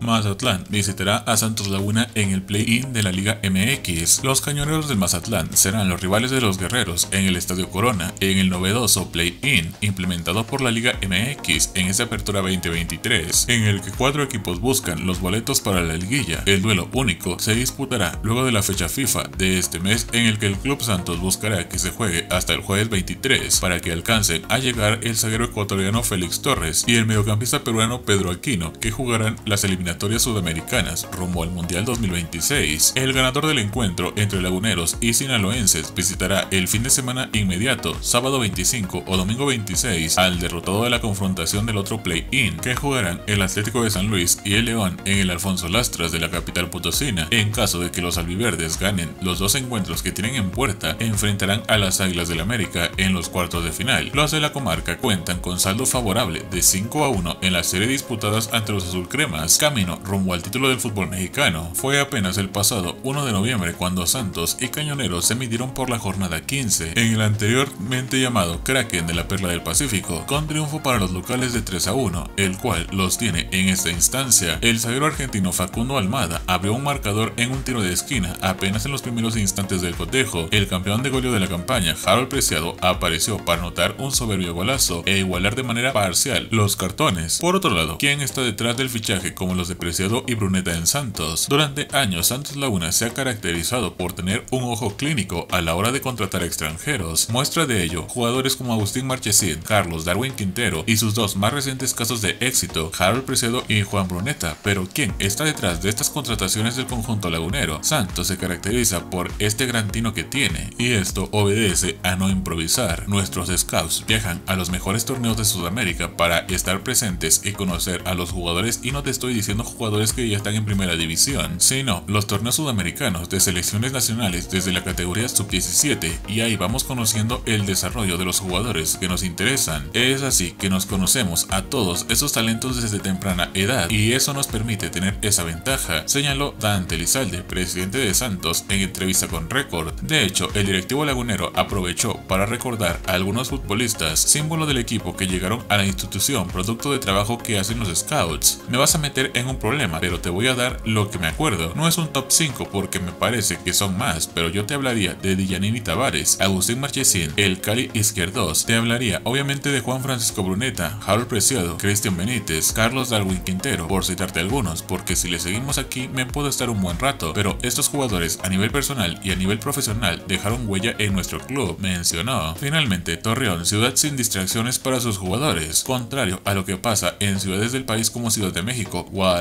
Mazatlán visitará a Santos Laguna en el play-in de la Liga MX. Los cañoneros del Mazatlán serán los rivales de los guerreros en el Estadio Corona en el novedoso play-in implementado por la Liga MX en esta apertura 2023, en el que cuatro equipos buscan los boletos para la liguilla. El duelo único se disputará luego de la fecha FIFA de este mes en el que el Club Santos buscará que se juegue hasta el jueves 23 para que alcancen a llegar el zaguero ecuatoriano Félix Torres y el mediocampista peruano Pedro Aquino que jugarán las eliminatorias sudamericanas rumbo al Mundial 2026. El ganador del encuentro entre laguneros y sinaloenses visitará el fin de semana inmediato, sábado 25 o domingo 26, al derrotado de la confrontación del otro play-in, que jugarán el Atlético de San Luis y el León en el Alfonso Lastras de la capital potosina. En caso de que los albiverdes ganen los dos encuentros que tienen en puerta, enfrentarán a las Águilas del América en los cuartos de final. Los de la comarca cuentan con saldo favorable de 5 a 1 en la serie disputadas ante los azulcremas, camino rumbo al título del fútbol mexicano. Fue apenas el pasado 1 de noviembre cuando Santos y Cañoneros se midieron por la jornada 15 en el anteriormente llamado Kraken de la Perla del Pacífico, con triunfo para los locales de 3 a 1, el cual los tiene en esta instancia. El zaguero argentino Facundo Almada abrió un marcador en un tiro de esquina apenas en los primeros instantes del cotejo. El campeón de goleo de la campaña, Harold Preciado, apareció para anotar un soberbio golazo e igualar de manera parcial los cartones. Por otro lado, ¿quién está detrás del fichaje como los de Preciado y Bruneta en Santos? Durante años, Santos Laguna se ha caracterizado por tener un ojo clínico a la hora de contratar extranjeros. Muestra de ello, jugadores como Agustín Marchesín, Carlos Darwin Quintero y sus dos más recientes casos de éxito, Harold Preciado y Juan Bruneta. Pero ¿quién está detrás de estas contrataciones del conjunto lagunero? Santos se caracteriza por este gran tino que tiene, y esto obedece a no improvisar. Nuestros scouts viajan a los mejores torneos de Sudamérica para estar presentes y conocer a los jugadores y no te estoy diciendo jugadores que ya están en primera división, sino los torneos sudamericanos de selecciones nacionales desde la categoría sub-17 y ahí vamos conociendo el desarrollo de los jugadores que nos interesan. Es así que nos conocemos a todos esos talentos desde temprana edad y eso nos permite tener esa ventaja, señaló Dante Lizalde, presidente de Santos, en entrevista con Record. De hecho, el directivo lagunero aprovechó para recordar a algunos futbolistas, símbolo del equipo que llegaron a la institución producto de trabajo que hacen los scouts. Me vas a meter en un problema, pero te voy a dar lo que me acuerdo. No es un top 5 porque me parece que son más, pero yo te hablaría de Dillanini Tavares, Agustín Marchesín, el Cali Izquierdos. Te hablaría obviamente de Juan Francisco Bruneta, Harold Preciado, Cristian Benítez, Carlos Darwin Quintero, por citarte algunos, porque si le seguimos aquí me puedo estar un buen rato, pero estos jugadores a nivel personal y a nivel profesional dejaron huella en nuestro club, mencionó. Finalmente, Torreón, ciudad sin distracciones para sus jugadores. Contrario a lo que pasa en ciudades del país como Ciudad de México, Guadalajara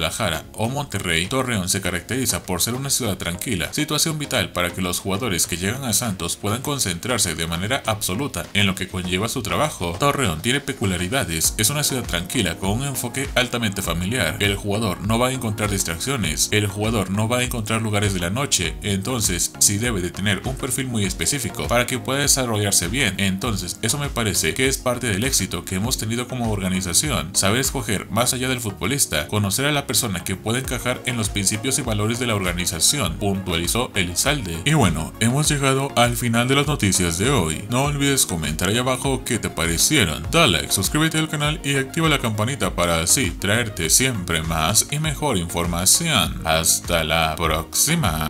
o Monterrey, Torreón se caracteriza por ser una ciudad tranquila, situación vital para que los jugadores que llegan a Santos puedan concentrarse de manera absoluta en lo que conlleva su trabajo. Torreón tiene peculiaridades, es una ciudad tranquila con un enfoque altamente familiar. El jugador no va a encontrar distracciones, el jugador no va a encontrar lugares de la noche, entonces si debe de tener un perfil muy específico para que pueda desarrollarse bien. Entonces eso me parece que es parte del éxito que hemos tenido como organización, saber escoger más allá del futbolista, conocer a la persona que puede encajar en los principios y valores de la organización, puntualizó Elizalde. Y bueno, hemos llegado al final de las noticias de hoy. No olvides comentar ahí abajo qué te parecieron. Dale like, suscríbete al canal y activa la campanita para así traerte siempre más y mejor información. Hasta la próxima.